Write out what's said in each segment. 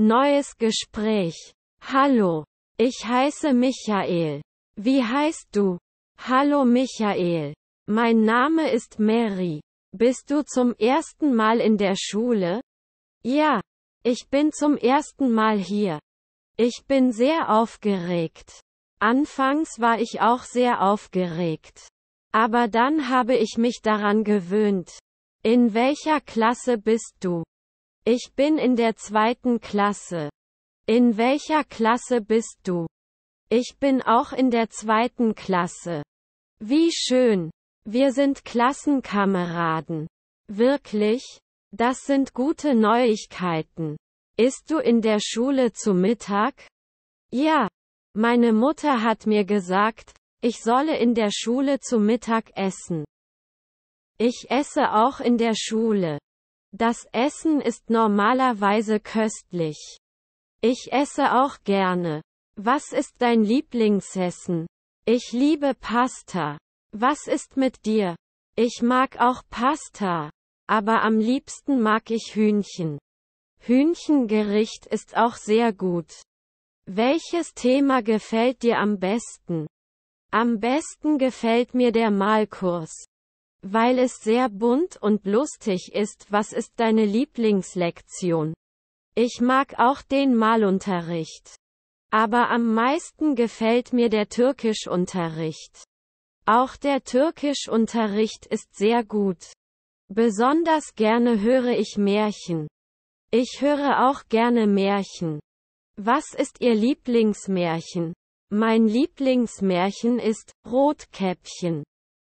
Neues Gespräch. Hallo. Ich heiße Michael. Wie heißt du? Hallo Michael. Mein Name ist Mary. Bist du zum ersten Mal in der Schule? Ja. Ich bin zum ersten Mal hier. Ich bin sehr aufgeregt. Anfangs war ich auch sehr aufgeregt. Aber dann habe ich mich daran gewöhnt. In welcher Klasse bist du? Ich bin in der zweiten Klasse. In welcher Klasse bist du? Ich bin auch in der zweiten Klasse. Wie schön. Wir sind Klassenkameraden. Wirklich? Das sind gute Neuigkeiten. Ist du in der Schule zu Mittag? Ja. Meine Mutter hat mir gesagt, ich solle in der Schule zu Mittag essen. Ich esse auch in der Schule. Das Essen ist normalerweise köstlich. Ich esse auch gerne. Was ist dein Lieblingsessen? Ich liebe Pasta. Was ist mit dir? Ich mag auch Pasta. Aber am liebsten mag ich Hühnchen. Hühnchengericht ist auch sehr gut. Welches Thema gefällt dir am besten? Am besten gefällt mir der Malkurs. Weil es sehr bunt und lustig ist. Was ist deine Lieblingslektion? Ich mag auch den Malunterricht. Aber am meisten gefällt mir der Türkischunterricht. Auch der Türkischunterricht ist sehr gut. Besonders gerne höre ich Märchen. Ich höre auch gerne Märchen. Was ist Ihr Lieblingsmärchen? Mein Lieblingsmärchen ist Rotkäppchen.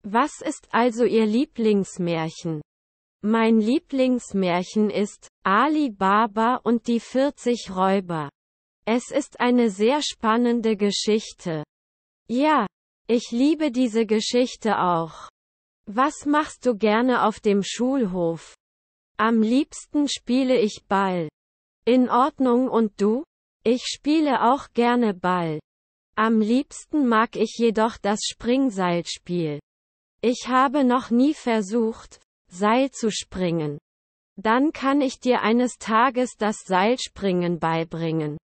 Was ist also Ihr Lieblingsmärchen? Mein Lieblingsmärchen ist Ali Baba und die 40 Räuber. Es ist eine sehr spannende Geschichte. Ja, ich liebe diese Geschichte auch. Was machst du gerne auf dem Schulhof? Am liebsten spiele ich Ball. In Ordnung und du? Ich spiele auch gerne Ball. Am liebsten mag ich jedoch das Springseilspiel. Ich habe noch nie versucht, Seil zu springen. Dann kann ich dir eines Tages das Seilspringen beibringen.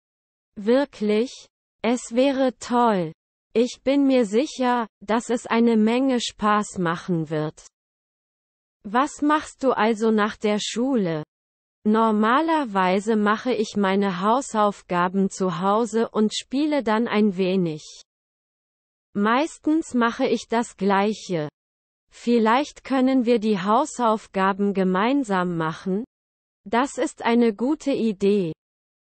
Wirklich? Es wäre toll. Ich bin mir sicher, dass es eine Menge Spaß machen wird. Was machst du also nach der Schule? Normalerweise mache ich meine Hausaufgaben zu Hause und spiele dann ein wenig. Meistens mache ich das Gleiche. Vielleicht können wir die Hausaufgaben gemeinsam machen? Das ist eine gute Idee.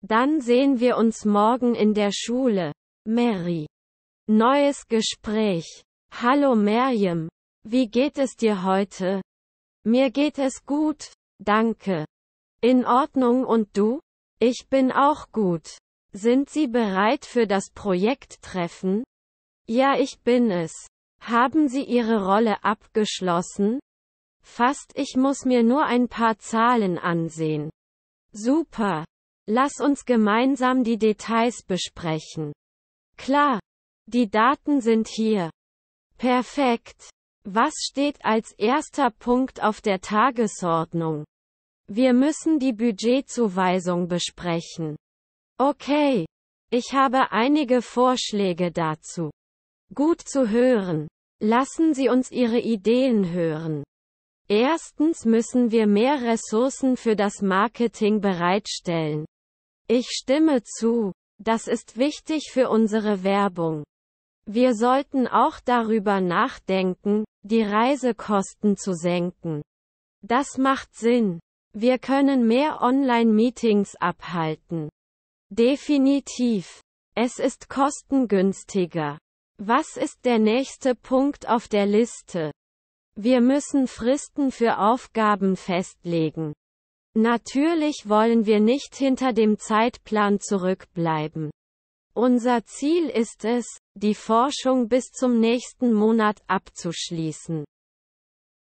Dann sehen wir uns morgen in der Schule. Mary. Neues Gespräch. Hallo Merjem. Wie geht es dir heute? Mir geht es gut, danke. In Ordnung und du? Ich bin auch gut. Sind Sie bereit für das Projekttreffen? Ja, ich bin es. Haben Sie Ihre Rolle abgeschlossen? Fast ich muss mir nur ein paar Zahlen ansehen. Super. Lass uns gemeinsam die Details besprechen. Klar. Die Daten sind hier. Perfekt. Was steht als erster Punkt auf der Tagesordnung? Wir müssen die Budgetzuweisung besprechen. Okay. Ich habe einige Vorschläge dazu. Gut zu hören. Lassen Sie uns Ihre Ideen hören. Erstens müssen wir mehr Ressourcen für das Marketing bereitstellen. Ich stimme zu. Das ist wichtig für unsere Werbung. Wir sollten auch darüber nachdenken, die Reisekosten zu senken. Das macht Sinn. Wir können mehr Online-Meetings abhalten. Definitiv. Es ist kostengünstiger. Was ist der nächste Punkt auf der Liste? Wir müssen Fristen für Aufgaben festlegen. Natürlich wollen wir nicht hinter dem Zeitplan zurückbleiben. Unser Ziel ist es, die Forschung bis zum nächsten Monat abzuschließen.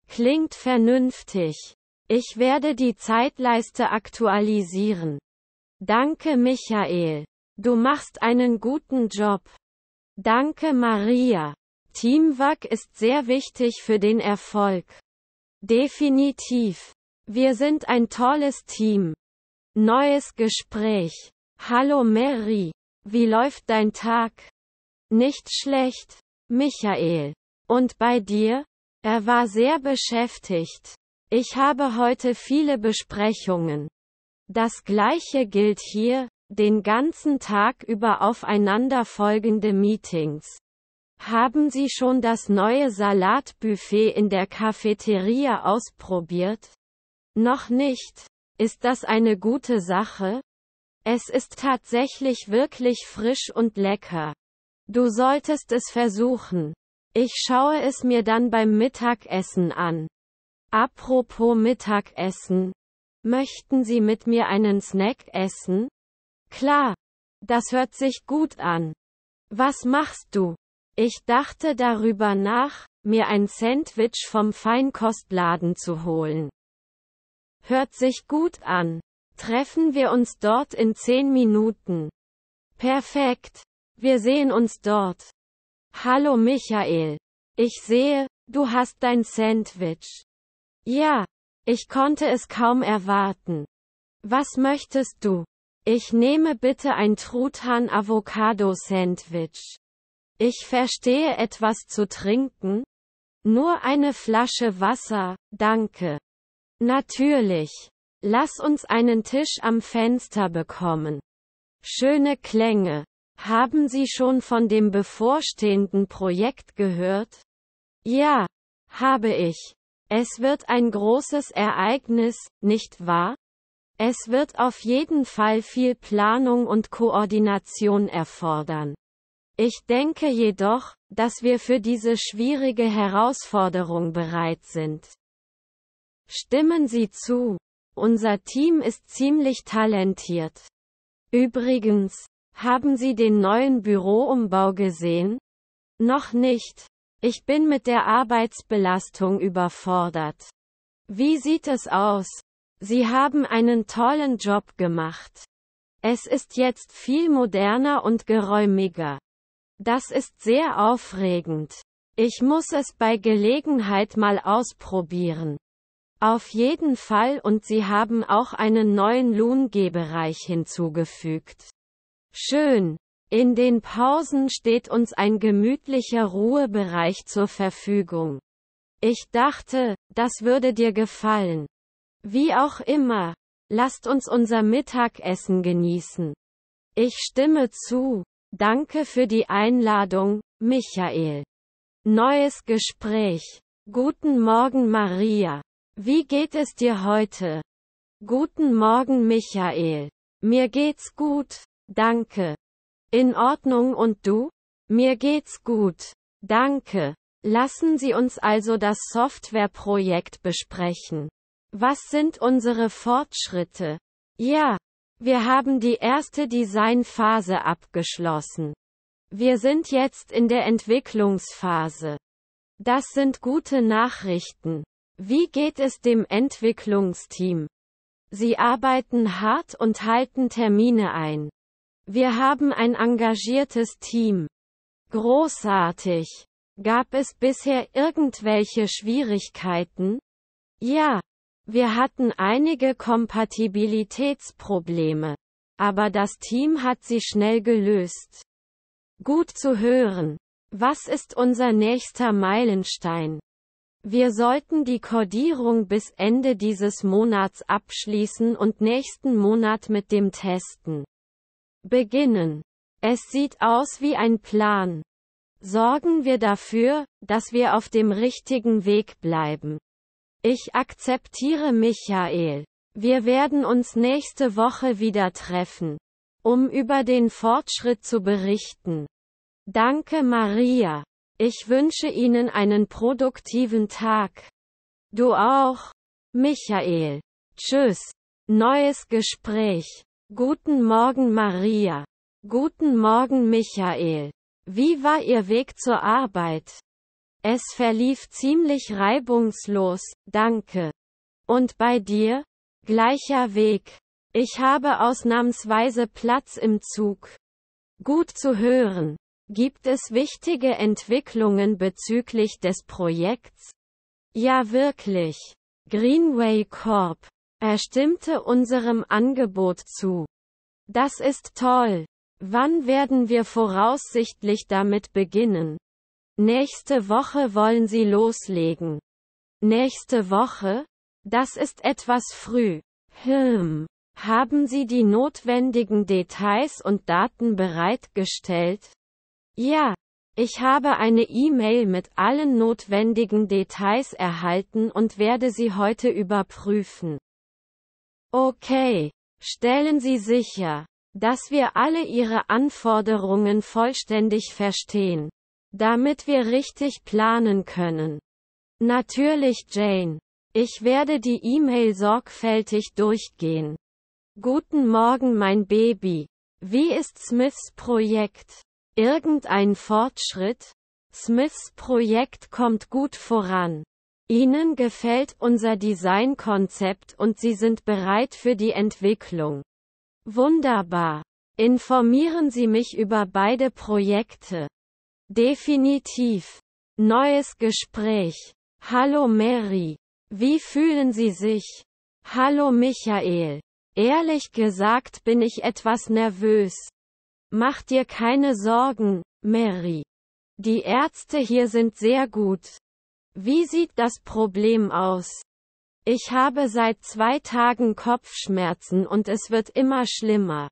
Klingt vernünftig. Ich werde die Zeitleiste aktualisieren. Danke Michael. Du machst einen guten Job. Danke Maria. Teamwork ist sehr wichtig für den Erfolg. Definitiv. Wir sind ein tolles Team. Neues Gespräch. Hallo Mary. Wie läuft dein Tag? Nicht schlecht, Michael. Und bei dir? Er war sehr beschäftigt. Ich habe heute viele Besprechungen. Das gleiche gilt hier, den ganzen Tag über aufeinanderfolgende Meetings. Haben Sie schon das neue Salatbuffet in der Cafeteria ausprobiert? Noch nicht. Ist das eine gute Sache? Es ist tatsächlich wirklich frisch und lecker. Du solltest es versuchen. Ich schaue es mir dann beim Mittagessen an. Apropos Mittagessen. Möchten Sie mit mir einen Snack essen? Klar. Das hört sich gut an. Was machst du? Ich dachte darüber nach, mir ein Sandwich vom Feinkostladen zu holen. Hört sich gut an. Treffen wir uns dort in zehn Minuten. Perfekt. Wir sehen uns dort. Hallo Michael. Ich sehe, du hast dein Sandwich. Ja, ich konnte es kaum erwarten. Was möchtest du? Ich nehme bitte ein Truthahn-Avocado-Sandwich. Ich verstehe etwas zu trinken? Nur eine Flasche Wasser, danke. Natürlich. Lass uns einen Tisch am Fenster bekommen. Schöne Klänge. Haben Sie schon von dem bevorstehenden Projekt gehört? Ja, habe ich. Es wird ein großes Ereignis, nicht wahr? Es wird auf jeden Fall viel Planung und Koordination erfordern. Ich denke jedoch, dass wir für diese schwierige Herausforderung bereit sind. Stimmen Sie zu. Unser Team ist ziemlich talentiert. Übrigens, haben Sie den neuen Büroumbau gesehen? Noch nicht. Ich bin mit der Arbeitsbelastung überfordert. Wie sieht es aus? Sie haben einen tollen Job gemacht. Es ist jetzt viel moderner und geräumiger. Das ist sehr aufregend. Ich muss es bei Gelegenheit mal ausprobieren. Auf jeden Fall und Sie haben auch einen neuen Lohngehbereich hinzugefügt. Schön. In den Pausen steht uns ein gemütlicher Ruhebereich zur Verfügung. Ich dachte, das würde dir gefallen. Wie auch immer, lasst uns unser Mittagessen genießen. Ich stimme zu. Danke für die Einladung, Michael. Neues Gespräch. Guten Morgen Maria. Wie geht es dir heute? Guten Morgen Michael. Mir geht's gut, danke. In Ordnung und du? Mir geht's gut, danke. Lassen Sie uns also das Softwareprojekt besprechen. Was sind unsere Fortschritte? Ja, wir haben die erste Designphase abgeschlossen. Wir sind jetzt in der Entwicklungsphase. Das sind gute Nachrichten. Wie geht es dem Entwicklungsteam? Sie arbeiten hart und halten Termine ein. Wir haben ein engagiertes Team. Großartig. Gab es bisher irgendwelche Schwierigkeiten? Ja. Wir hatten einige Kompatibilitätsprobleme. Aber das Team hat sie schnell gelöst. Gut zu hören. Was ist unser nächster Meilenstein? Wir sollten die Codierung bis Ende dieses Monats abschließen und nächsten Monat mit dem Testen beginnen. Es sieht aus wie ein Plan. Sorgen wir dafür, dass wir auf dem richtigen Weg bleiben. Ich akzeptiere Michael. Wir werden uns nächste Woche wieder treffen, um über den Fortschritt zu berichten. Danke Maria. Ich wünsche Ihnen einen produktiven Tag. Du auch. Michael. Tschüss. Neues Gespräch. Guten Morgen Maria. Guten Morgen Michael. Wie war Ihr Weg zur Arbeit? Es verlief ziemlich reibungslos, danke. Und bei dir? Gleicher Weg. Ich habe ausnahmsweise Platz im Zug. Gut zu hören. Gibt es wichtige Entwicklungen bezüglich des Projekts? Ja wirklich. Greenway Corp. Er stimmte unserem Angebot zu. Das ist toll. Wann werden wir voraussichtlich damit beginnen? Nächste Woche wollen Sie loslegen. Nächste Woche? Das ist etwas früh. Hm. Haben Sie die notwendigen Details und Daten bereitgestellt? Ja. Ich habe eine E-Mail mit allen notwendigen Details erhalten und werde sie heute überprüfen. Okay. Stellen Sie sicher, dass wir alle Ihre Anforderungen vollständig verstehen, damit wir richtig planen können. Natürlich Jane. Ich werde die E-Mail sorgfältig durchgehen. Guten Morgen mein Baby. Wie ist Smiths Projekt? Irgendein Fortschritt? Smiths Projekt kommt gut voran. Ihnen gefällt unser Designkonzept und Sie sind bereit für die Entwicklung. Wunderbar. Informieren Sie mich über beide Projekte. Definitiv. Neues Gespräch. Hallo Mary. Wie fühlen Sie sich? Hallo Michael. Ehrlich gesagt bin ich etwas nervös. Mach dir keine Sorgen, Mary. Die Ärzte hier sind sehr gut. Wie sieht das Problem aus? Ich habe seit zwei Tagen Kopfschmerzen und es wird immer schlimmer.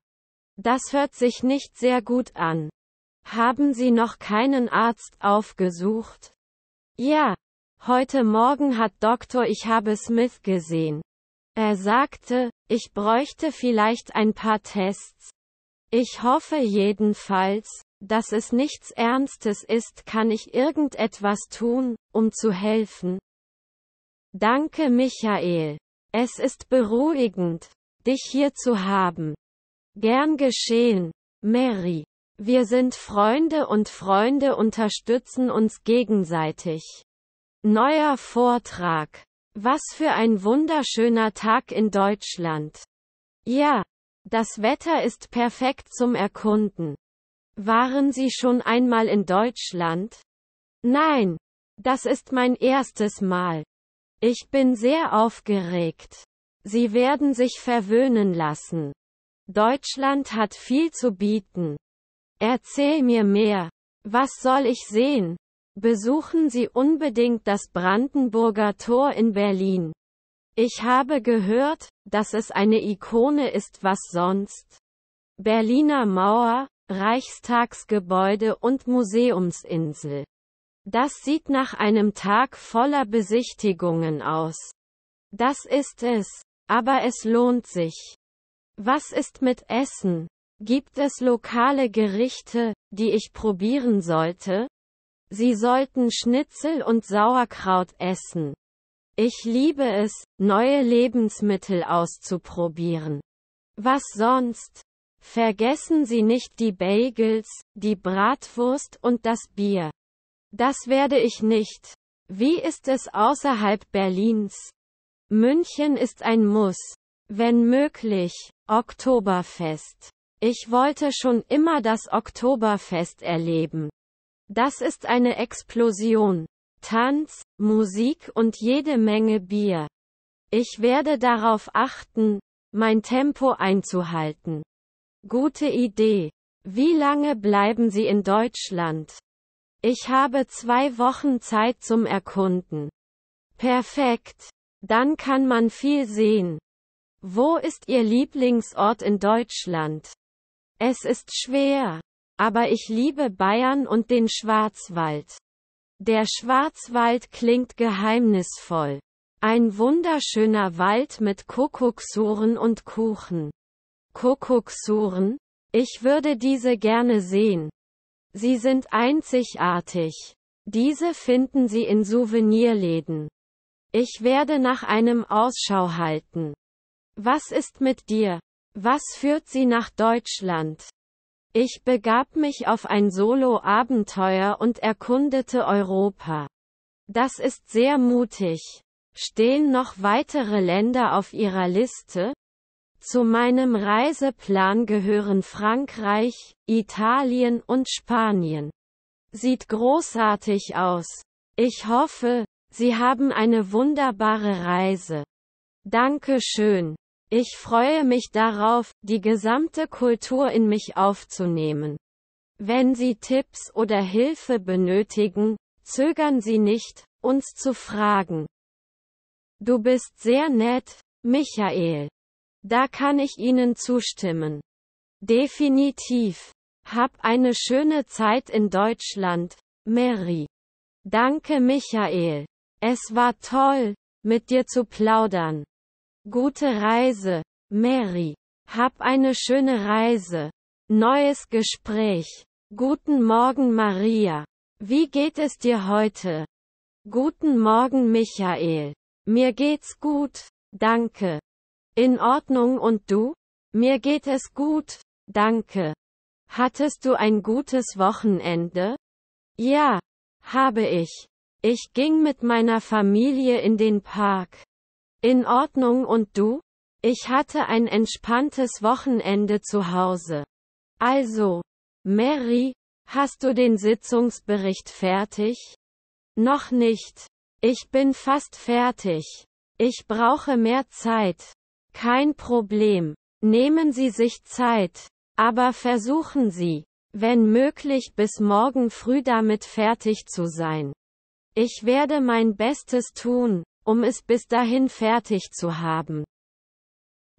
Das hört sich nicht sehr gut an. Haben Sie noch keinen Arzt aufgesucht? Ja. Heute Morgen hat Doktor Ich habe Smith gesehen. Er sagte, ich bräuchte vielleicht ein paar Tests. Ich hoffe jedenfalls, dass es nichts Ernstes ist, kann ich irgendetwas tun, um zu helfen? Danke Michael. Es ist beruhigend, dich hier zu haben. Gern geschehen, Mary. Wir sind Freunde und Freunde unterstützen uns gegenseitig. Neuer Vortrag. Was für ein wunderschöner Tag in Deutschland. Ja, das Wetter ist perfekt zum Erkunden. Waren Sie schon einmal in Deutschland? Nein. Das ist mein erstes Mal. Ich bin sehr aufgeregt. Sie werden sich verwöhnen lassen. Deutschland hat viel zu bieten. Erzähl mir mehr. Was soll ich sehen? Besuchen Sie unbedingt das Brandenburger Tor in Berlin. Ich habe gehört, dass es eine Ikone ist, was sonst. Berliner Mauer, Reichstagsgebäude und Museumsinsel. Das sieht nach einem Tag voller Besichtigungen aus. Das ist es. Aber es lohnt sich. Was ist mit Essen? Gibt es lokale Gerichte, die ich probieren sollte? Sie sollten Schnitzel und Sauerkraut essen. Ich liebe es, neue Lebensmittel auszuprobieren. Was sonst? Vergessen Sie nicht die Bagels, die Bratwurst und das Bier. Das werde ich nicht. Wie ist es außerhalb Berlins? München ist ein Muss. Wenn möglich, Oktoberfest. Ich wollte schon immer das Oktoberfest erleben. Das ist eine Explosion. Tanz, Musik und jede Menge Bier. Ich werde darauf achten, mein Tempo einzuhalten. Gute Idee. Wie lange bleiben Sie in Deutschland? Ich habe zwei Wochen Zeit zum Erkunden. Perfekt. Dann kann man viel sehen. Wo ist Ihr Lieblingsort in Deutschland? Es ist schwer. Aber ich liebe Bayern und den Schwarzwald. Der Schwarzwald klingt geheimnisvoll. Ein wunderschöner Wald mit Kuckucksuhren und Kuchen. Kuckucksuhren? Ich würde diese gerne sehen. Sie sind einzigartig. Diese finden Sie in Souvenirläden. Ich werde nach einem Ausschau halten. Was ist mit dir? Was führt Sie nach Deutschland? Ich begab mich auf ein Solo-Abenteuer und erkundete Europa. Das ist sehr mutig. Stehen noch weitere Länder auf Ihrer Liste? Zu meinem Reiseplan gehören Frankreich, Italien und Spanien. Sieht großartig aus. Ich hoffe, Sie haben eine wunderbare Reise. Danke schön. Ich freue mich darauf, die gesamte Kultur in mich aufzunehmen. Wenn Sie Tipps oder Hilfe benötigen, zögern Sie nicht, uns zu fragen. Du bist sehr nett, Michael. Da kann ich Ihnen zustimmen. Definitiv. Hab eine schöne Zeit in Deutschland, Mary. Danke Michael. Es war toll, mit dir zu plaudern. Gute Reise, Mary. Hab eine schöne Reise. Neues Gespräch. Guten Morgen Maria. Wie geht es dir heute? Guten Morgen Michael. Mir geht's gut, danke. In Ordnung und du? Mir geht es gut, danke. Hattest du ein gutes Wochenende? Ja, habe ich. Ich ging mit meiner Familie in den Park. In Ordnung und du? Ich hatte ein entspanntes Wochenende zu Hause. Also, Mary, hast du den Sitzungsbericht fertig? Noch nicht. Ich bin fast fertig. Ich brauche mehr Zeit. Kein Problem. Nehmen Sie sich Zeit. Aber versuchen Sie, wenn möglich bis morgen früh damit fertig zu sein. Ich werde mein Bestes tun, um es bis dahin fertig zu haben.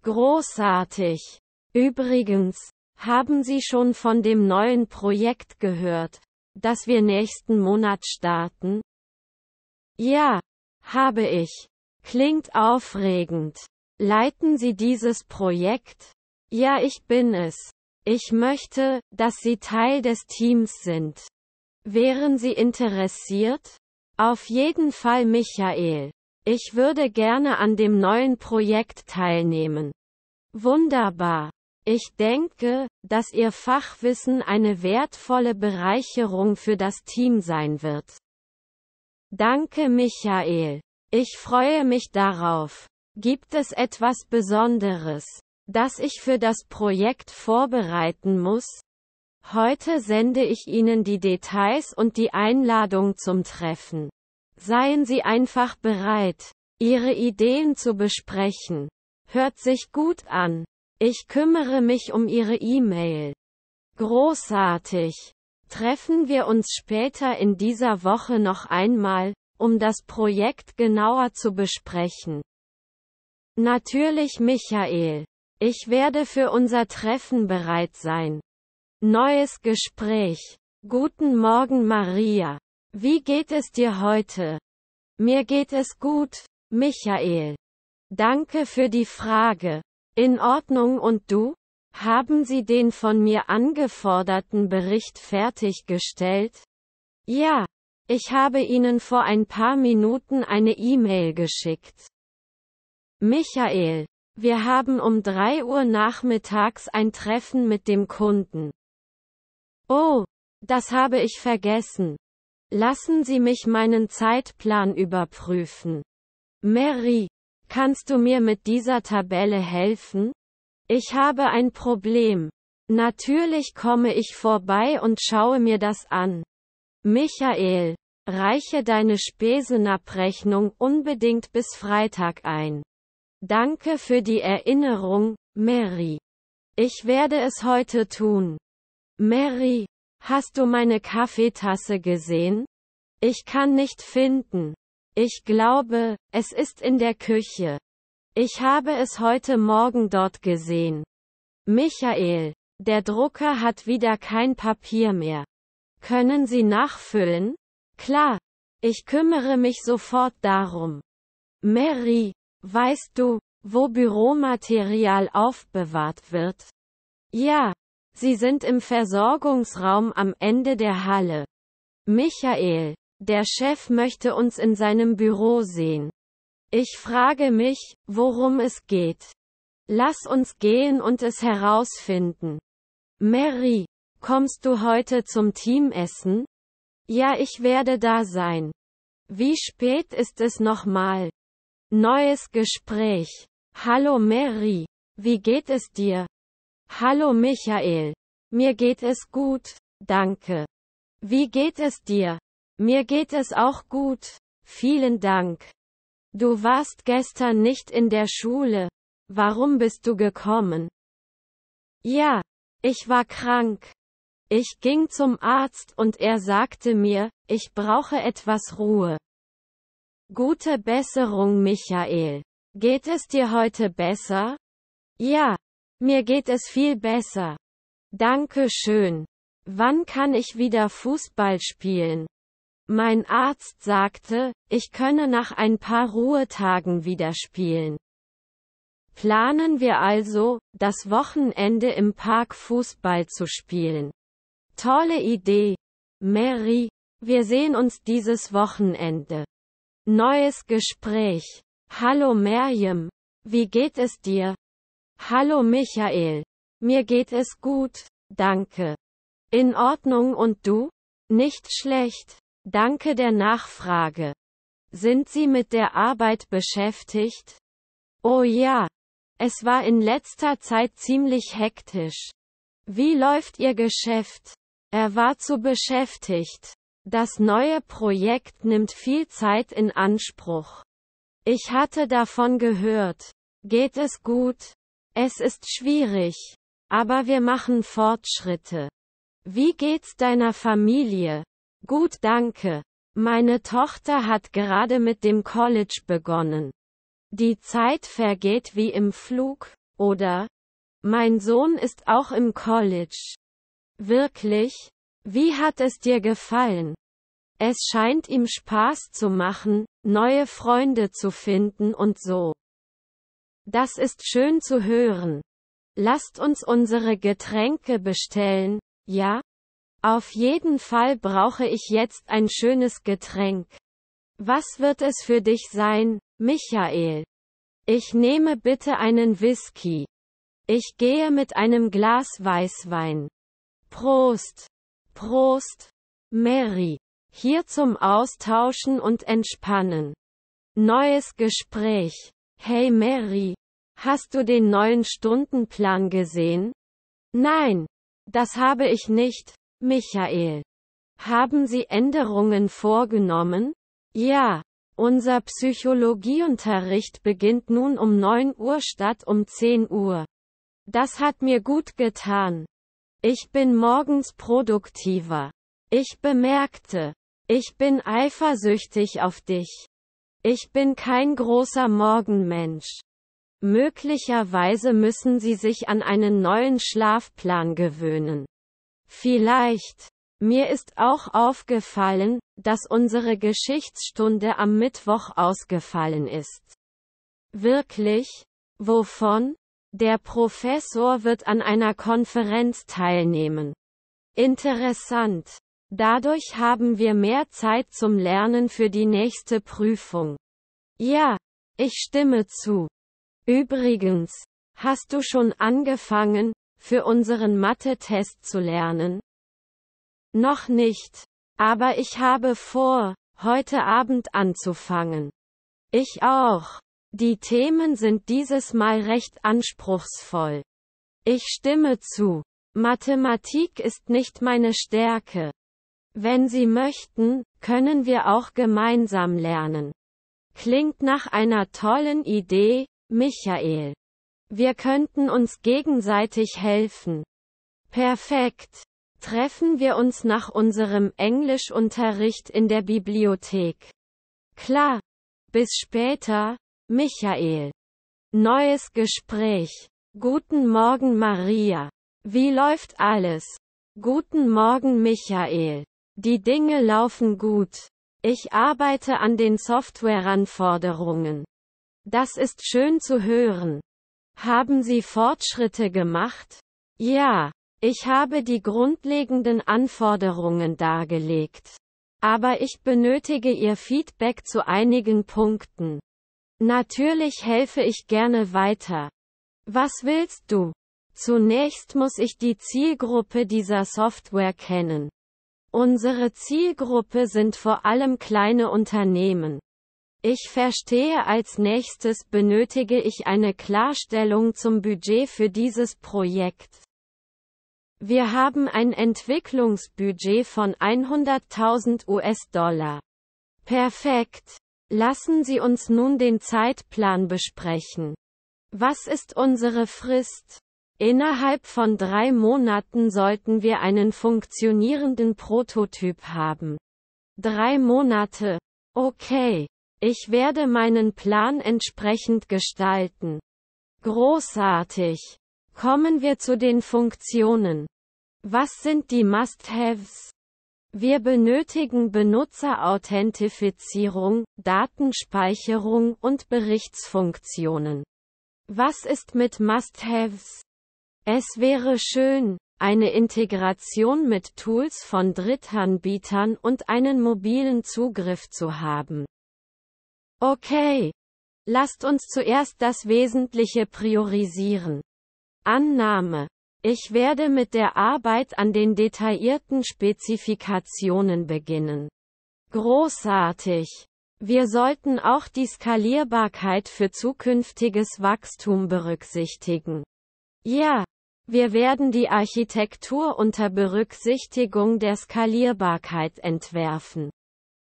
Großartig. Übrigens, haben Sie schon von dem neuen Projekt gehört, das wir nächsten Monat starten? Ja, habe ich. Klingt aufregend. Leiten Sie dieses Projekt? Ja, ich bin es. Ich möchte, dass Sie Teil des Teams sind. Wären Sie interessiert? Auf jeden Fall Michael. Ich würde gerne an dem neuen Projekt teilnehmen. Wunderbar. Ich denke, dass Ihr Fachwissen eine wertvolle Bereicherung für das Team sein wird. Danke Michael. Ich freue mich darauf. Gibt es etwas Besonderes, das ich für das Projekt vorbereiten muss? Heute sende ich Ihnen die Details und die Einladung zum Treffen. Seien Sie einfach bereit, Ihre Ideen zu besprechen. Hört sich gut an. Ich kümmere mich um Ihre E-Mail. Großartig. Treffen wir uns später in dieser Woche noch einmal, um das Projekt genauer zu besprechen. Natürlich Michael. Ich werde für unser Treffen bereit sein. Neues Gespräch. Guten Morgen Maria. Wie geht es dir heute? Mir geht es gut, Michael. Danke für die Frage. In Ordnung und du? Haben Sie den von mir angeforderten Bericht fertiggestellt? Ja, ich habe Ihnen vor ein paar Minuten eine E-Mail geschickt. Michael, wir haben um 3 Uhr nachmittags ein Treffen mit dem Kunden. Oh, das habe ich vergessen. Lassen Sie mich meinen Zeitplan überprüfen. Mary, kannst du mir mit dieser Tabelle helfen? Ich habe ein Problem. Natürlich komme ich vorbei und schaue mir das an. Michael, reiche deine Spesenabrechnung unbedingt bis Freitag ein. Danke für die Erinnerung, Mary. Ich werde es heute tun. Mary, hast du meine Kaffeetasse gesehen? Ich kann nicht finden. Ich glaube, es ist in der Küche. Ich habe es heute Morgen dort gesehen. Michael, der Drucker hat wieder kein Papier mehr. Können Sie nachfüllen? Klar. Ich kümmere mich sofort darum. Mary, weißt du, wo Büromaterial aufbewahrt wird? Ja. Sie sind im Versorgungsraum am Ende der Halle. Michael, der Chef möchte uns in seinem Büro sehen. Ich frage mich, worum es geht. Lass uns gehen und es herausfinden. Mary, kommst du heute zum Teamessen? Ja, ich werde da sein. Wie spät ist es nochmal? Neues Gespräch. Hallo Mary. Wie geht es dir? Hallo Michael. Mir geht es gut, danke. Wie geht es dir? Mir geht es auch gut. Vielen Dank. Du warst gestern nicht in der Schule. Warum bist du gekommen? Ja, ich war krank. Ich ging zum Arzt und er sagte mir, ich brauche etwas Ruhe. Gute Besserung, Michael. Geht es dir heute besser? Ja, mir geht es viel besser. Danke schön. Wann kann ich wieder Fußball spielen? Mein Arzt sagte, ich könne nach ein paar Ruhetagen wieder spielen. Planen wir also, das Wochenende im Park Fußball zu spielen. Tolle Idee. Mary, wir sehen uns dieses Wochenende. Neues Gespräch. Hallo Merjem. Wie geht es dir? Hallo Michael. Mir geht es gut, danke. In Ordnung und du? Nicht schlecht. Danke der Nachfrage. Sind Sie mit der Arbeit beschäftigt? Oh ja. Es war in letzter Zeit ziemlich hektisch. Wie läuft Ihr Geschäft? Er war zu beschäftigt. Das neue Projekt nimmt viel Zeit in Anspruch. Ich hatte davon gehört. Geht es gut? Es ist schwierig. Aber wir machen Fortschritte. Wie geht's deiner Familie? Gut, danke. Meine Tochter hat gerade mit dem College begonnen. Die Zeit vergeht wie im Flug, oder? Mein Sohn ist auch im College. Wirklich? Wie hat es dir gefallen? Es scheint ihm Spaß zu machen, neue Freunde zu finden und so. Das ist schön zu hören. Lasst uns unsere Getränke bestellen, ja? Auf jeden Fall brauche ich jetzt ein schönes Getränk. Was wird es für dich sein, Michael? Ich nehme bitte einen Whisky. Ich gehe mit einem Glas Weißwein. Prost. Prost. Mary. Hier zum Austauschen und Entspannen. Neues Gespräch. Hey Mary. Hast du den neuen Stundenplan gesehen? Nein. Das habe ich nicht, Michael. Haben Sie Änderungen vorgenommen? Ja. Unser Psychologieunterricht beginnt nun um 9 Uhr statt um 10 Uhr. Das hat mir gut getan. Ich bin morgens produktiver. Ich bemerkte, ich bin eifersüchtig auf dich. Ich bin kein großer Morgenmensch. Möglicherweise müssen Sie sich an einen neuen Schlafplan gewöhnen. Vielleicht. Mir ist auch aufgefallen, dass unsere Geschichtsstunde am Mittwoch ausgefallen ist. Wirklich? Wovon? Der Professor wird an einer Konferenz teilnehmen. Interessant. Dadurch haben wir mehr Zeit zum Lernen für die nächste Prüfung. Ja, ich stimme zu. Übrigens, hast du schon angefangen, für unseren Mathe-Test zu lernen? Noch nicht. Aber ich habe vor, heute Abend anzufangen. Ich auch. Die Themen sind dieses Mal recht anspruchsvoll. Ich stimme zu. Mathematik ist nicht meine Stärke. Wenn Sie möchten, können wir auch gemeinsam lernen. Klingt nach einer tollen Idee, Michael. Wir könnten uns gegenseitig helfen. Perfekt. Treffen wir uns nach unserem Englischunterricht in der Bibliothek. Klar. Bis später, Michael. Neues Gespräch. Guten Morgen Maria. Wie läuft alles? Guten Morgen Michael. Die Dinge laufen gut. Ich arbeite an den Softwareanforderungen. Das ist schön zu hören. Haben Sie Fortschritte gemacht? Ja, ich habe die grundlegenden Anforderungen dargelegt. Aber ich benötige Ihr Feedback zu einigen Punkten. Natürlich helfe ich gerne weiter. Was willst du? Zunächst muss ich die Zielgruppe dieser Software kennen. Unsere Zielgruppe sind vor allem kleine Unternehmen. Ich verstehe als nächstes benötige ich eine Klarstellung zum Budget für dieses Projekt. Wir haben ein Entwicklungsbudget von 100.000 US-Dollar. Perfekt. Lassen Sie uns nun den Zeitplan besprechen. Was ist unsere Frist? Innerhalb von drei Monaten sollten wir einen funktionierenden Prototyp haben. Drei Monate. Okay. Ich werde meinen Plan entsprechend gestalten. Großartig. Kommen wir zu den Funktionen. Was sind die Must-Haves? Wir benötigen Benutzerauthentifizierung, Datenspeicherung und Berichtsfunktionen. Was ist mit Must-Haves? Es wäre schön, eine Integration mit Tools von Drittanbietern und einen mobilen Zugriff zu haben. Okay. Lasst uns zuerst das Wesentliche priorisieren. Annahme. Ich werde mit der Arbeit an den detaillierten Spezifikationen beginnen. Großartig. Wir sollten auch die Skalierbarkeit für zukünftiges Wachstum berücksichtigen. Ja, wir werden die Architektur unter Berücksichtigung der Skalierbarkeit entwerfen.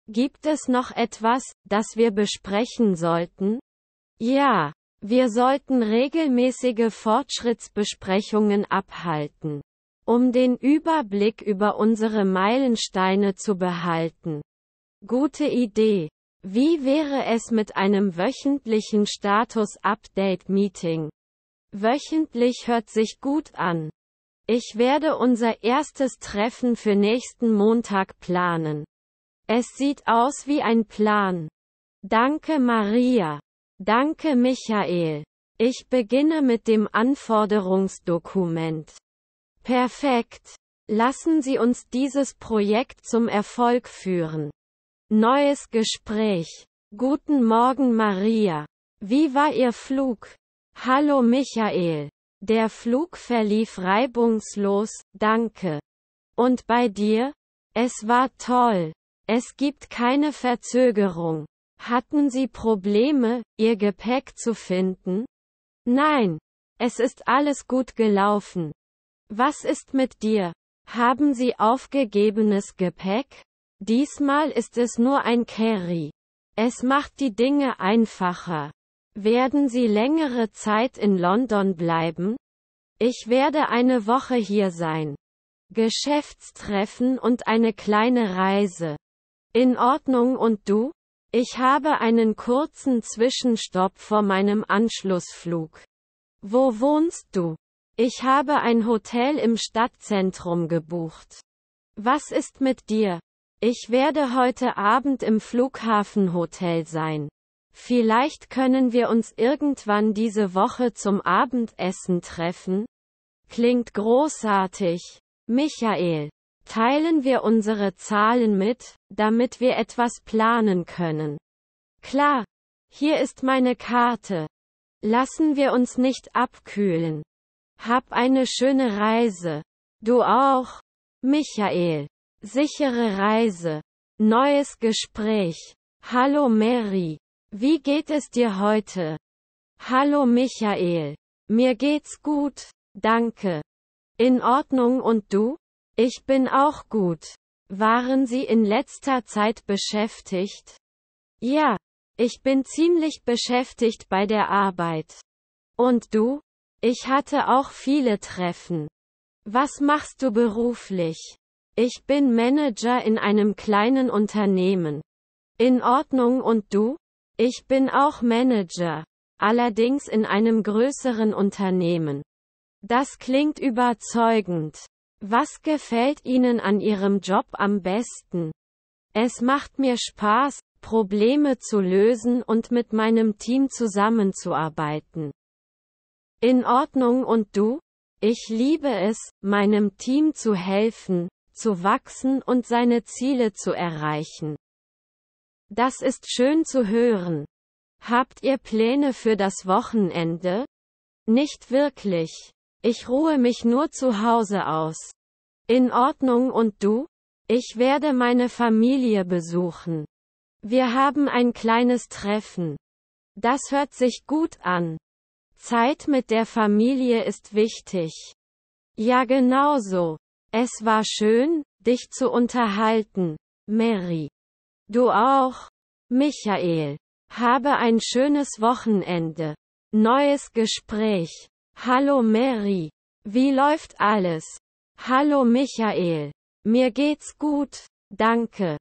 Gibt es noch etwas, das wir besprechen sollten? Ja, wir sollten regelmäßige Fortschrittsbesprechungen abhalten, um den Überblick über unsere Meilensteine zu behalten. Gute Idee. Wie wäre es mit einem wöchentlichen Status-Update-Meeting? Wöchentlich hört sich gut an. Ich werde unser erstes Treffen für nächsten Montag planen. Es sieht aus wie ein Plan. Danke Maria. Danke Michael. Ich beginne mit dem Anforderungsdokument. Perfekt. Lassen Sie uns dieses Projekt zum Erfolg führen. Neues Gespräch. Guten Morgen Maria. Wie war Ihr Flug? Hallo Michael. Der Flug verlief reibungslos, danke. Und bei dir? Es war toll. Es gibt keine Verzögerung. Hatten Sie Probleme, Ihr Gepäck zu finden? Nein. Es ist alles gut gelaufen. Was ist mit dir? Haben Sie aufgegebenes Gepäck? Diesmal ist es nur ein Carry. Es macht die Dinge einfacher. Werden Sie längere Zeit in London bleiben? Ich werde eine Woche hier sein. Geschäftstreffen und eine kleine Reise. In Ordnung und du? Ich habe einen kurzen Zwischenstopp vor meinem Anschlussflug. Wo wohnst du? Ich habe ein Hotel im Stadtzentrum gebucht. Was ist mit dir? Ich werde heute Abend im Flughafenhotel sein. Vielleicht können wir uns irgendwann diese Woche zum Abendessen treffen? Klingt großartig. Michael. Teilen wir unsere Zahlen mit, damit wir etwas planen können. Klar. Hier ist meine Karte. Lassen wir uns nicht abkühlen. Hab eine schöne Reise. Du auch. Michael. Sichere Reise. Neues Gespräch. Hallo Mary. Wie geht es dir heute? Hallo Michael. Mir geht's gut, danke. In Ordnung und du? Ich bin auch gut. Waren Sie in letzter Zeit beschäftigt? Ja, ich bin ziemlich beschäftigt bei der Arbeit. Und du? Ich hatte auch viele Treffen. Was machst du beruflich? Ich bin Manager in einem kleinen Unternehmen. In Ordnung und du? Ich bin auch Manager. Allerdings in einem größeren Unternehmen. Das klingt überzeugend. Was gefällt Ihnen an Ihrem Job am besten? Es macht mir Spaß, Probleme zu lösen und mit meinem Team zusammenzuarbeiten. In Ordnung und du? Ich liebe es, meinem Team zu helfen, zu wachsen und seine Ziele zu erreichen. Das ist schön zu hören. Habt ihr Pläne für das Wochenende? Nicht wirklich. Ich ruhe mich nur zu Hause aus. In Ordnung und du? Ich werde meine Familie besuchen. Wir haben ein kleines Treffen. Das hört sich gut an. Zeit mit der Familie ist wichtig. Ja genau so. Es war schön, dich zu unterhalten, Mary. Du auch? Michael. Habe ein schönes Wochenende. Neues Gespräch. Hallo Mary. Wie läuft alles? Hallo Michael. Mir geht's gut, danke.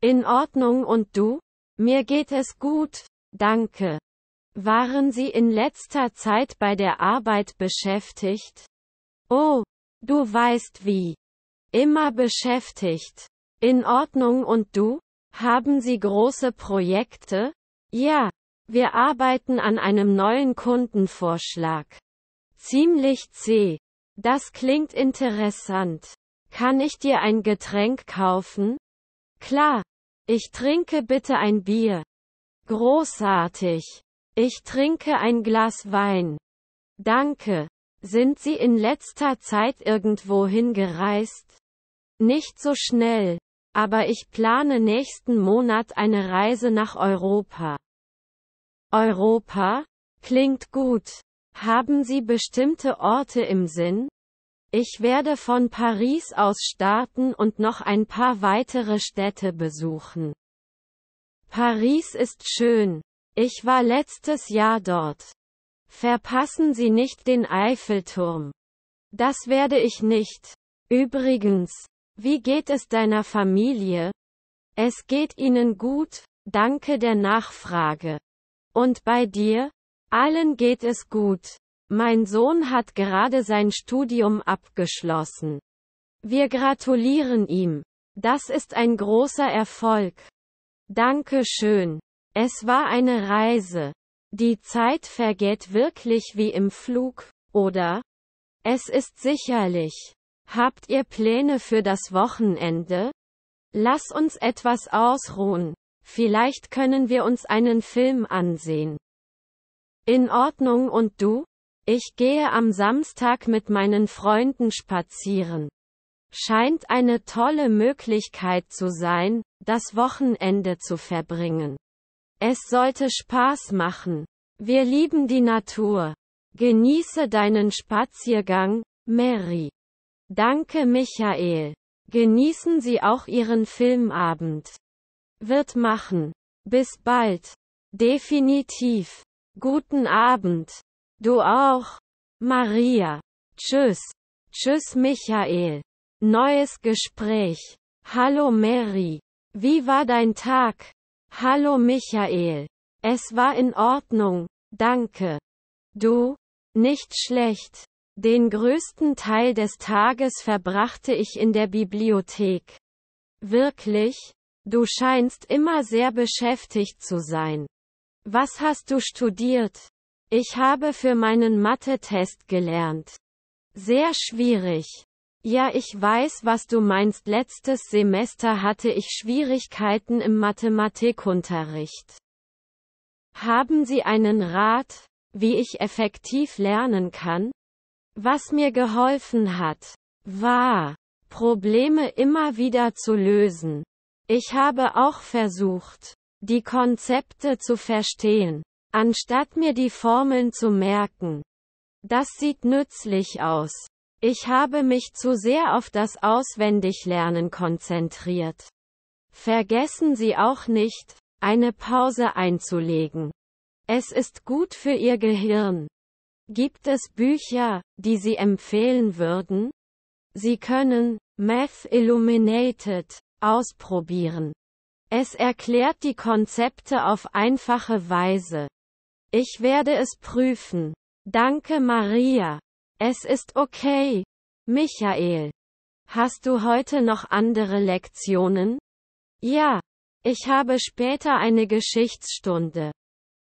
In Ordnung und du? Mir geht es gut, danke. Waren Sie in letzter Zeit bei der Arbeit beschäftigt? Oh, du weißt wie. Immer beschäftigt. In Ordnung und du? Haben Sie große Projekte? Ja, wir arbeiten an einem neuen Kundenvorschlag. Ziemlich zäh. Das klingt interessant. Kann ich dir ein Getränk kaufen? Klar. Ich trinke bitte ein Bier. Großartig. Ich trinke ein Glas Wein. Danke. Sind Sie in letzter Zeit irgendwo hingereist? Nicht so schnell. Aber ich plane nächsten Monat eine Reise nach Europa. Europa? Klingt gut. Haben Sie bestimmte Orte im Sinn? Ich werde von Paris aus starten und noch ein paar weitere Städte besuchen. Paris ist schön. Ich war letztes Jahr dort. Verpassen Sie nicht den Eiffelturm. Das werde ich nicht. Übrigens, wie geht es deiner Familie? Es geht ihnen gut, danke der Nachfrage. Und bei dir? Allen geht es gut. Mein Sohn hat gerade sein Studium abgeschlossen. Wir gratulieren ihm. Das ist ein großer Erfolg. Danke schön. Es war eine Reise. Die Zeit vergeht wirklich wie im Flug, oder? Es ist sicherlich. Habt ihr Pläne für das Wochenende? Lass uns etwas ausruhen. Vielleicht können wir uns einen Film ansehen. In Ordnung und du? Ich gehe am Samstag mit meinen Freunden spazieren. Scheint eine tolle Möglichkeit zu sein, das Wochenende zu verbringen. Es sollte Spaß machen. Wir lieben die Natur. Genieße deinen Spaziergang, Mary. Danke Michael. Genießen Sie auch Ihren Filmabend. Wird machen. Bis bald. Definitiv. Guten Abend. Du auch. Maria. Tschüss. Tschüss Michael. Neues Gespräch. Hallo Mary. Wie war dein Tag? Hallo Michael. Es war in Ordnung, danke. Du? Nicht schlecht. Den größten Teil des Tages verbrachte ich in der Bibliothek. Wirklich? Du scheinst immer sehr beschäftigt zu sein. Was hast du studiert? Ich habe für meinen Mathe-Test gelernt. Sehr schwierig. Ja, ich weiß, was du meinst. Letztes Semester hatte ich Schwierigkeiten im Mathematikunterricht. Haben Sie einen Rat, wie ich effektiv lernen kann? Was mir geholfen hat, war, Probleme immer wieder zu lösen. Ich habe auch versucht, die Konzepte zu verstehen, anstatt mir die Formeln zu merken. Das sieht nützlich aus. Ich habe mich zu sehr auf das Auswendiglernen konzentriert. Vergessen Sie auch nicht, eine Pause einzulegen. Es ist gut für Ihr Gehirn. Gibt es Bücher, die Sie empfehlen würden? Sie können Math Illuminated ausprobieren. Es erklärt die Konzepte auf einfache Weise. Ich werde es prüfen. Danke Maria. Es ist okay. Michael. Hast du heute noch andere Lektionen? Ja. Ich habe später eine Geschichtsstunde.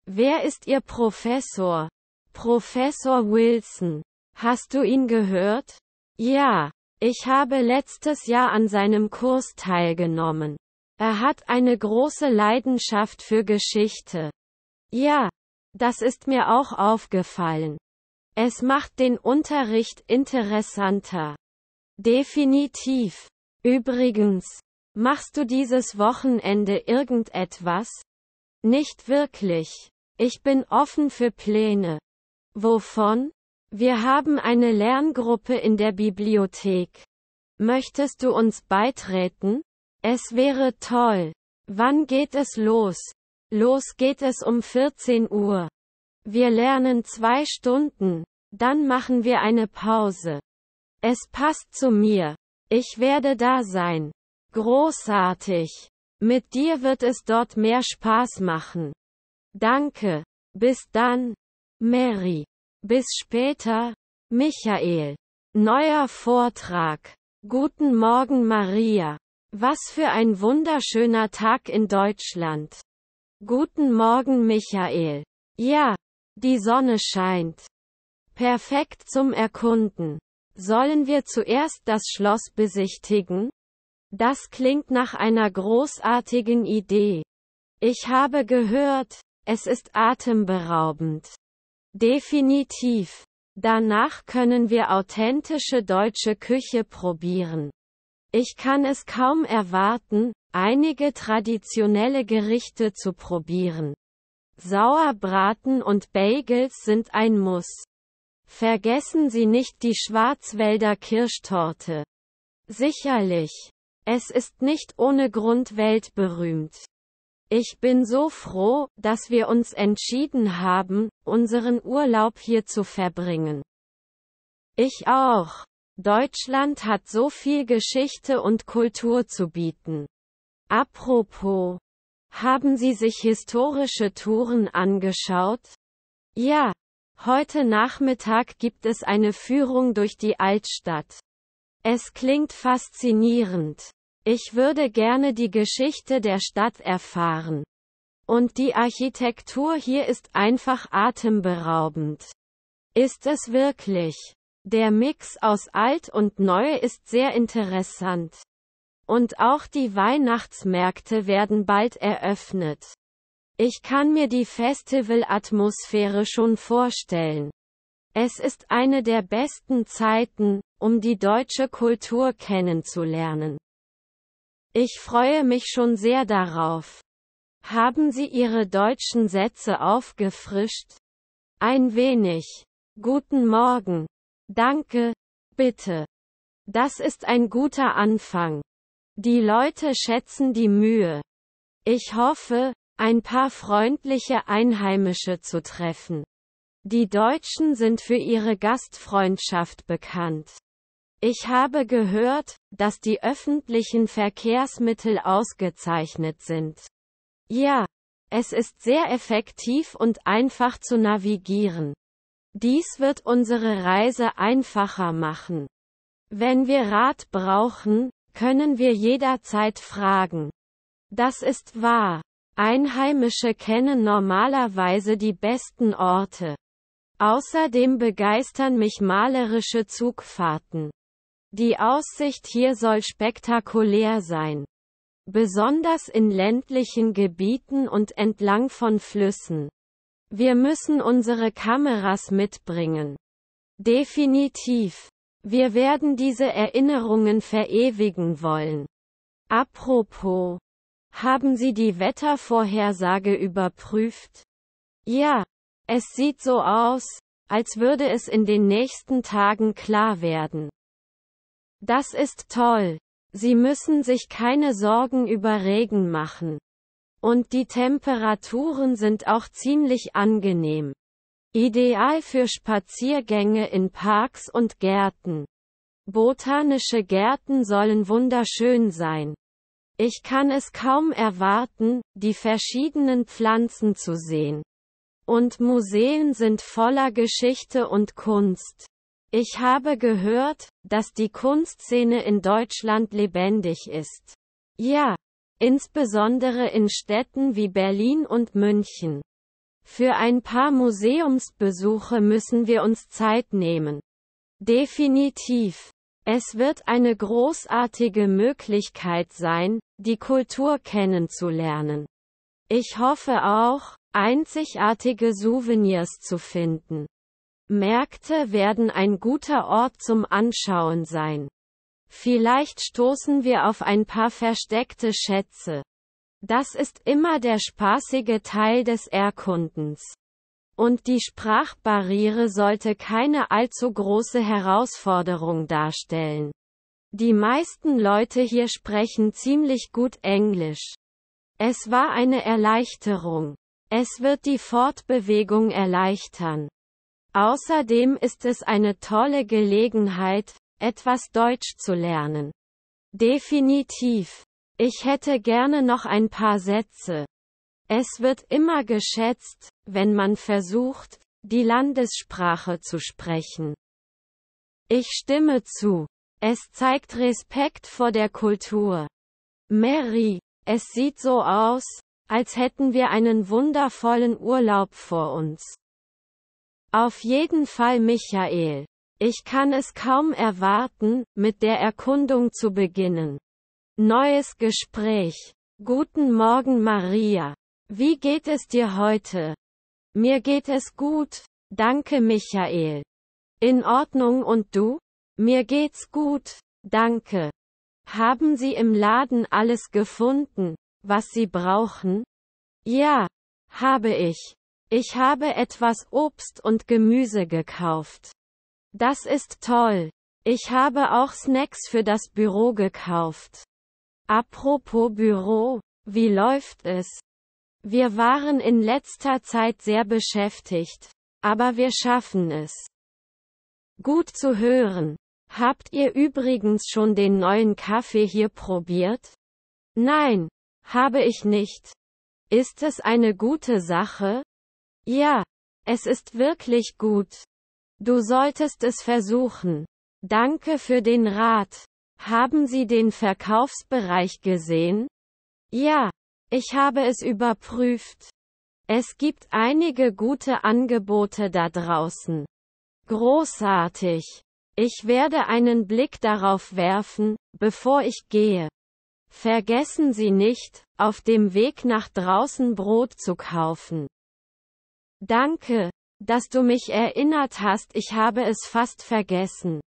Wer ist Ihr Professor? Professor Wilson. Hast du ihn gehört? Ja. Ich habe letztes Jahr an seinem Kurs teilgenommen. Er hat eine große Leidenschaft für Geschichte. Ja. Das ist mir auch aufgefallen. Es macht den Unterricht interessanter. Definitiv. Übrigens, machst du dieses Wochenende irgendetwas? Nicht wirklich. Ich bin offen für Pläne. Wovon? Wir haben eine Lerngruppe in der Bibliothek. Möchtest du uns beitreten? Es wäre toll. Wann geht es los? Los geht es um 14 Uhr. Wir lernen zwei Stunden, dann machen wir eine Pause. Es passt zu mir. Ich werde da sein. Großartig. Mit dir wird es dort mehr Spaß machen. Danke. Bis dann. Mary. Bis später. Michael. Neuer Vortrag. Guten Morgen Maria. Was für ein wunderschöner Tag in Deutschland. Guten Morgen Michael. Ja, die Sonne scheint. Perfekt zum Erkunden. Sollen wir zuerst das Schloss besichtigen? Das klingt nach einer großartigen Idee. Ich habe gehört, es ist atemberaubend. Definitiv. Danach können wir authentische deutsche Küche probieren. Ich kann es kaum erwarten, einige traditionelle Gerichte zu probieren. Sauerbraten und Bagels sind ein Muss. Vergessen Sie nicht die Schwarzwälder Kirschtorte. Sicherlich. Es ist nicht ohne Grund weltberühmt. Ich bin so froh, dass wir uns entschieden haben, unseren Urlaub hier zu verbringen. Ich auch. Deutschland hat so viel Geschichte und Kultur zu bieten. Apropos. Haben Sie sich historische Touren angeschaut? Ja. Heute Nachmittag gibt es eine Führung durch die Altstadt. Es klingt faszinierend. Ich würde gerne die Geschichte der Stadt erfahren. Und die Architektur hier ist einfach atemberaubend. Ist es wirklich? Der Mix aus alt und neu ist sehr interessant. Und auch die Weihnachtsmärkte werden bald eröffnet. Ich kann mir die Festivalatmosphäre schon vorstellen. Es ist eine der besten Zeiten, um die deutsche Kultur kennenzulernen. Ich freue mich schon sehr darauf. Haben Sie Ihre deutschen Sätze aufgefrischt? Ein wenig. Guten Morgen. Danke. Bitte. Das ist ein guter Anfang. Die Leute schätzen die Mühe. Ich hoffe, ein paar freundliche Einheimische zu treffen. Die Deutschen sind für ihre Gastfreundschaft bekannt. Ich habe gehört, dass die öffentlichen Verkehrsmittel ausgezeichnet sind. Ja, es ist sehr effektiv und einfach zu navigieren. Dies wird unsere Reise einfacher machen. Wenn wir Rat brauchen, können wir jederzeit fragen. Das ist wahr. Einheimische kennen normalerweise die besten Orte. Außerdem begeistern mich malerische Zugfahrten. Die Aussicht hier soll spektakulär sein. Besonders in ländlichen Gebieten und entlang von Flüssen. Wir müssen unsere Kameras mitbringen. Definitiv. Wir werden diese Erinnerungen verewigen wollen. Apropos. Haben Sie die Wettervorhersage überprüft? Ja. Es sieht so aus, als würde es in den nächsten Tagen klar werden. Das ist toll. Sie müssen sich keine Sorgen über Regen machen. Und die Temperaturen sind auch ziemlich angenehm. Ideal für Spaziergänge in Parks und Gärten. Botanische Gärten sollen wunderschön sein. Ich kann es kaum erwarten, die verschiedenen Pflanzen zu sehen. Und Museen sind voller Geschichte und Kunst. Ich habe gehört, dass die Kunstszene in Deutschland lebendig ist. Ja, insbesondere in Städten wie Berlin und München. Für ein paar Museumsbesuche müssen wir uns Zeit nehmen. Definitiv. Es wird eine großartige Möglichkeit sein, die Kultur kennenzulernen. Ich hoffe auch, einzigartige Souvenirs zu finden. Märkte werden ein guter Ort zum Anschauen sein. Vielleicht stoßen wir auf ein paar versteckte Schätze. Das ist immer der spaßige Teil des Erkundens. Und die Sprachbarriere sollte keine allzu große Herausforderung darstellen. Die meisten Leute hier sprechen ziemlich gut Englisch. Es war eine Erleichterung. Es wird die Fortbewegung erleichtern. Außerdem ist es eine tolle Gelegenheit, etwas Deutsch zu lernen. Definitiv. Ich hätte gerne noch ein paar Sätze. Es wird immer geschätzt, wenn man versucht, die Landessprache zu sprechen. Ich stimme zu. Es zeigt Respekt vor der Kultur. Mary, es sieht so aus, als hätten wir einen wundervollen Urlaub vor uns. Auf jeden Fall Michael. Ich kann es kaum erwarten, mit der Erkundung zu beginnen. Neues Gespräch. Guten Morgen Maria. Wie geht es dir heute? Mir geht es gut, danke Michael. In Ordnung und du? Mir geht's gut, danke. Haben Sie im Laden alles gefunden, was Sie brauchen? Ja, habe ich. Ich habe etwas Obst und Gemüse gekauft. Das ist toll. Ich habe auch Snacks für das Büro gekauft. Apropos Büro, wie läuft es? Wir waren in letzter Zeit sehr beschäftigt, aber wir schaffen es. Gut zu hören. Habt ihr übrigens schon den neuen Kaffee hier probiert? Nein, habe ich nicht. Ist es eine gute Sache? Ja, es ist wirklich gut. Du solltest es versuchen. Danke für den Rat. Haben Sie den Verkaufsbereich gesehen? Ja, ich habe es überprüft. Es gibt einige gute Angebote da draußen. Großartig. Ich werde einen Blick darauf werfen, bevor ich gehe. Vergessen Sie nicht, auf dem Weg nach draußen Brot zu kaufen. Danke, dass du mich erinnert hast, ich habe es fast vergessen.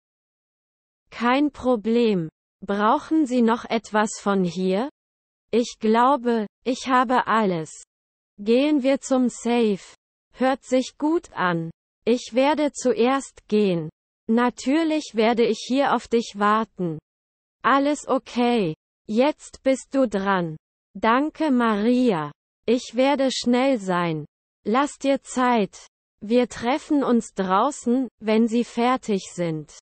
Kein Problem. Brauchen Sie noch etwas von hier? Ich glaube, ich habe alles. Gehen wir zum Safe. Hört sich gut an. Ich werde zuerst gehen. Natürlich werde ich hier auf dich warten. Alles okay. Jetzt bist du dran. Danke Maria. Ich werde schnell sein. Lass dir Zeit. Wir treffen uns draußen, wenn sie fertig sind.